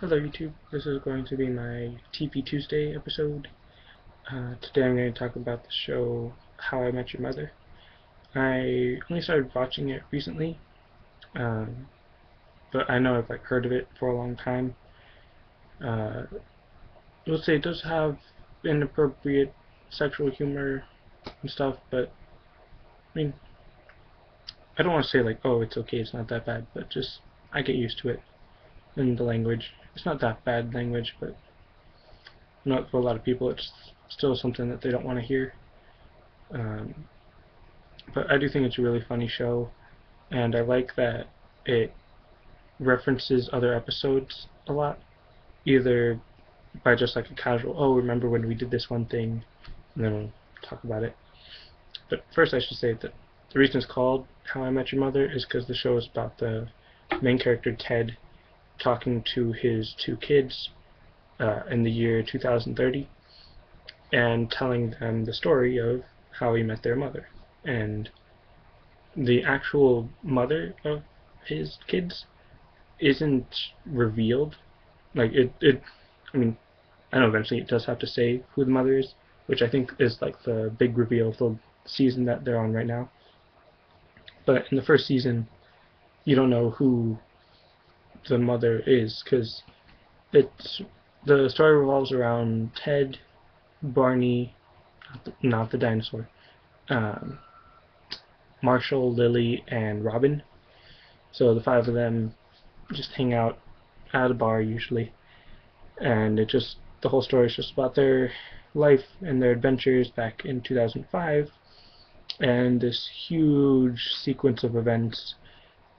Hello YouTube, this is going to be my TV Tuesday episode. Uh, today I'm going to talk about the show How I Met Your Mother. I only started watching it recently, um, but I know I've like heard of it for a long time. Uh, will say it does have inappropriate sexual humor and stuff, but I mean, I don't want to say like, oh, it's okay, it's not that bad, but just I get used to it and the language it's not that bad language, but not for a lot of people. It's still something that they don't want to hear. Um, but I do think it's a really funny show, and I like that it references other episodes a lot, either by just like a casual, oh, remember when we did this one thing, and then we'll talk about it. But first, I should say that the reason it's called How I Met Your Mother is because the show is about the main character Ted talking to his two kids uh, in the year 2030 and telling them the story of how he met their mother. And the actual mother of his kids isn't revealed. Like, it, it, I mean, I know eventually it does have to say who the mother is, which I think is like the big reveal of the season that they're on right now. But in the first season, you don't know who the mother is because it's the story revolves around Ted, Barney, not the, not the dinosaur, um, Marshall, Lily, and Robin. So the five of them just hang out at a bar usually, and it just the whole story is just about their life and their adventures back in 2005, and this huge sequence of events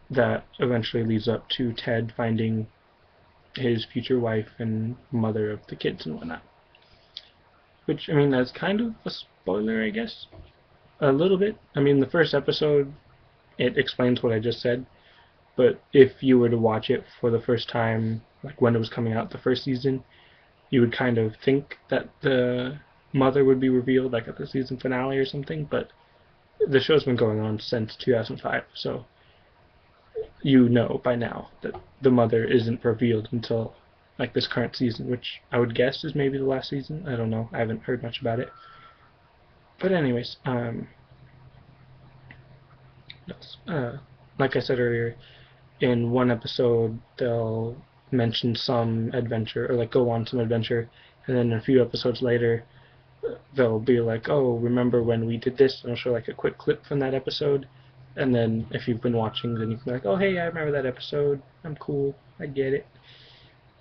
that eventually leads up to Ted finding his future wife and mother of the kids and whatnot. Which, I mean, that's kind of a spoiler, I guess. A little bit. I mean, the first episode, it explains what I just said. But if you were to watch it for the first time, like when it was coming out the first season, you would kind of think that the mother would be revealed, like at the season finale or something. But the show's been going on since 2005, so you know by now that the mother isn't revealed until like this current season, which I would guess is maybe the last season. I don't know. I haven't heard much about it. But anyways, um, uh, like I said earlier, in one episode they'll mention some adventure or like go on some adventure, and then a few episodes later they'll be like, "Oh, remember when we did this?" And I'll show like a quick clip from that episode, and then if you've been watching, then you can be like, oh, hey, I remember that episode. I'm cool. I get it.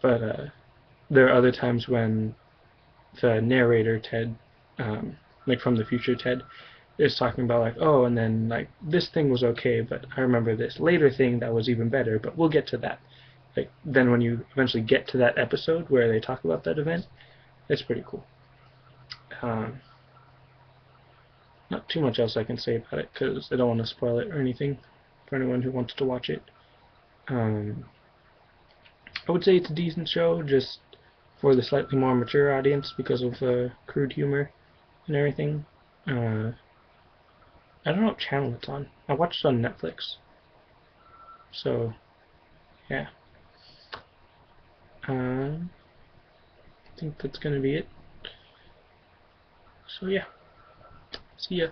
But uh, there are other times when the narrator, Ted, um, like from the future Ted, is talking about like, oh, and then like this thing was okay, but I remember this later thing that was even better, but we'll get to that. Like then when you eventually get to that episode where they talk about that event, it's pretty cool. Um, not too much else I can say about it because I don't want to spoil it or anything for anyone who wants to watch it. Um, I would say it's a decent show, just for the slightly more mature audience because of the crude humor and everything. Uh, I don't know what channel it's on. I watched it on Netflix. So, yeah. Um, I think that's gonna be it. So yeah. See ya.